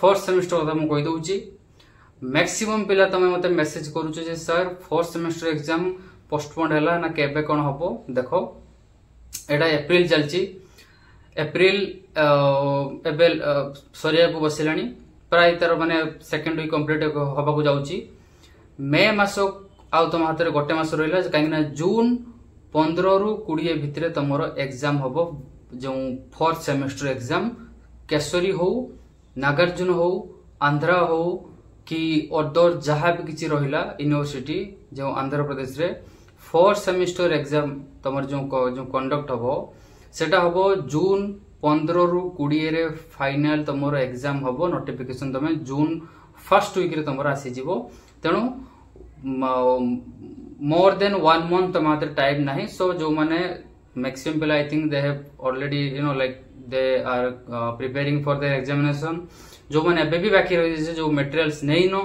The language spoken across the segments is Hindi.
ଫୋର୍ଥ ସେମିଷ୍ଟର କଥା ମୁଁ କହିଦେଉଛି ମ୍ୟାକ୍ସିମମ୍ ପିଲା ତମେ ମୋତେ ମେସେଜ କରୁଛ ଯେ sir fourth semester exam postponed ହେଲା ନା କେବେ କ'ଣ ହେବ ଦେଖ ଏଇଟା ଏପ୍ରିଲ ଚାଲିଛି ଏପ୍ରିଲ ଏବେ ସରିବାକୁ ବସିଲାଣି ପ୍ରାୟ ତାର ମାନେ ସେକେଣ୍ଡ ୱିକ୍ କମ୍ପ୍ଲିଟ୍ ହେବାକୁ ଯାଉଛି ମେ ମାସ ଆଉ ତମ ହାତରେ ଗୋଟେ ମାସ ରହିଲା କାହିଁକିନା ଜୁନ୍ ପନ୍ଦରରୁ କୋଡ଼ିଏ ଭିତରେ ତମର ଏକ୍ଜାମ୍ ହେବ ଯେଉଁ ଫୋର୍ଥ ସେମିଷ୍ଟର ଏକ୍ଜାମ୍ କେଶରୀ ହେଉ नागार्जुन हो आंध्रा हो कि अदर जहाँ भी किसी रहा यूनिवर्सीटी जो आंध्र प्रदेश में फर्स्ट सेमिस्टर एग्जाम तुम जो जो कंडक्ट हम से हम जून पंद्रह रु कोड़े फाइनाल तुम एग्जाम हम नोटिफिकेशन तुम जून फर्स्ट विक तुम आसीज तेणु मोर देन वन मंथ तुम हाथ टाइम ना सो जो मैंने मैक्सीम पे I think they have already you know like they are uh, preparing for their examination जो मैंने एबे भी बाकी रही है जो मटेरियल्स नहीं नो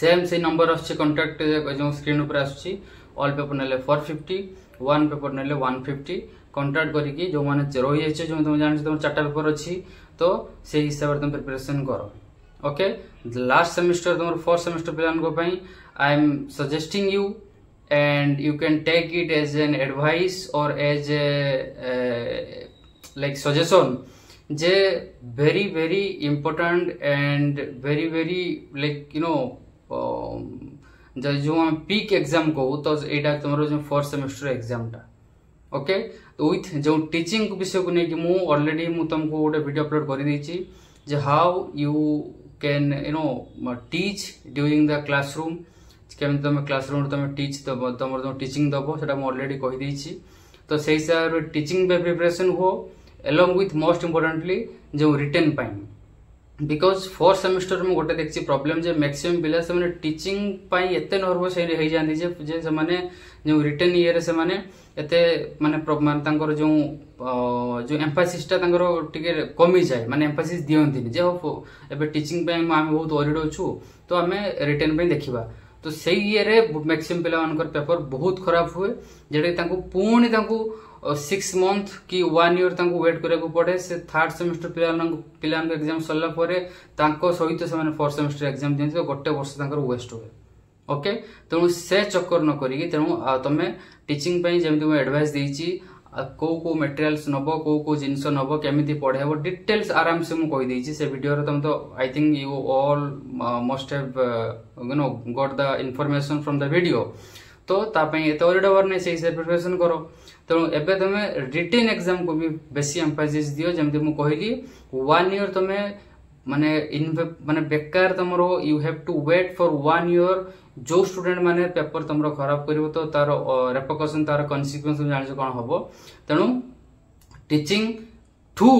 सेम से नंबर आसुच्छे कंट्राक्ट जो स्क्रीन उपर आसुच्छी ऑल पेपर नेले 450 वन पेपर नेले 150 कंट्राक्ट करिकी जो माने रही है जो तुम जान तुम चारटा पेपर अच्छी तो से हिसाब से तुम प्रिपरेशन करो ओके लास्ट सेमेस्टर तुम फर्स्ट सेमेस्टर पे I am suggesting you and you can take it as an advice or as a, a like suggestion J very very important and very very like you know जो आम पिक एग्जाम कहू तो यहाँ तुम जो फोर्थ सेमेस्टर एग्जामटा ओके विथ जो टीचिंग विषय को लेकिन मुझे अलरेडी तुमको गोटे भिड अपलोड करदे how you can you know teach during the classroom केमी तुम क्लासरूम तुम टीच दब तुम जो टीचिंग दब से अलरेडी कहीदे तो सही हिसाब से टीचिंग प्रिपरेसन हुआ एलंग ओथ मोस्ट इम्पोर्टाटली जो रिटर्न बिकज फोर्थ सेमिस्टर में गोटे देखिए प्रोब्लेम जो मैक्सीम पिला से टीचिंग एत नर्भस हो जाती जो रिटर्न इयर से मैंने मान जो जो एम्फासीसटा कमी जाए मैंने एम्फासीस दिखती जे हे टीचिंग आम बहुत वरीड अच्छू तो आम रिटर्न देखा तो से इयर में मैक्सीम पेपर बहुत खराब हुए जेटा पुणी और सिक्स मंथ कि वन इयर तक वेट करने पड़े से थर्ड सेमेस्टर पिलान एग्जाम सरला सहित से फोर्थ सेमेस्टर एग्जाम दिखते गोटे वर्ष वेस्ट हुए ओके तेणु से चक्कर न करिकी तेणु तुम्हें टीचिंग जमी जेमति एडवाइस कौ कौ मेटेरियाल्स नब कौ कौ जिन नब केमी पढ़ेब डिटेल्स आराम से मुझे से भिडर तुम तो I think you all must have you know got the information from the તો तपाईँ यतावरिबाट गर्ने ସେହି हिसाବରେ ପ୍ରିପାରେସନ୍ କର ତେଣୁ ଏବେ ତୁମେ ରିଟେନ୍ ଏକ୍ଜାମ୍କୁ ବି ବେଶୀ ଏମ୍ଫାସିସ୍ ଦିଅ ଯେମିତି ମୁଁ କହିଲି ୱାନ୍ ଇୟର୍ ତୁମେ ମାନେ ମାନେ ବେକାର ତୁମର you have to wait for one year ଯେଉଁ ଷ୍ଟୁଡେଣ୍ଟ ମାନେ ପେପର ତୁମର ଖରାପ କରିବ ତ ତାର ରେପକସନ୍ ତାର କନସିକ୍ୱେନ୍ସ ତୁମେ ଜାଣିଛ କ'ଣ ହେବ ତେଣୁ ଟିଚିଂ ଠୁ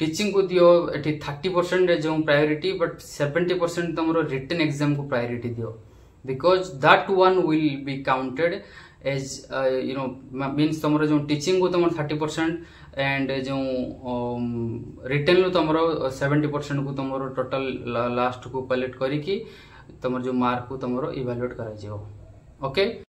ଟିଚିଂକୁ ଦିଅ ଏଠି ଥାର୍ଟି ପରସେଣ୍ଟ ଯେଉଁ ପ୍ରାୟୋରିଟି ବଟ୍ ସେଭେଣ୍ଟି ପରସେଣ୍ଟ ତୁମର ରିଟେନ୍ ଏକ୍ଜାମ୍କୁ ପ୍ରାୟୋରିଟି ଦିଅ because that one will be counted as uh, you know means tomar jo teaching ko tomar 30% and जो रिटर्न रु तुम सेवेन्टी परसेंट को तुम टोटल लास्ट को कलेक्ट करके तुम जो मार्क को तुम इभालुएट कर ओके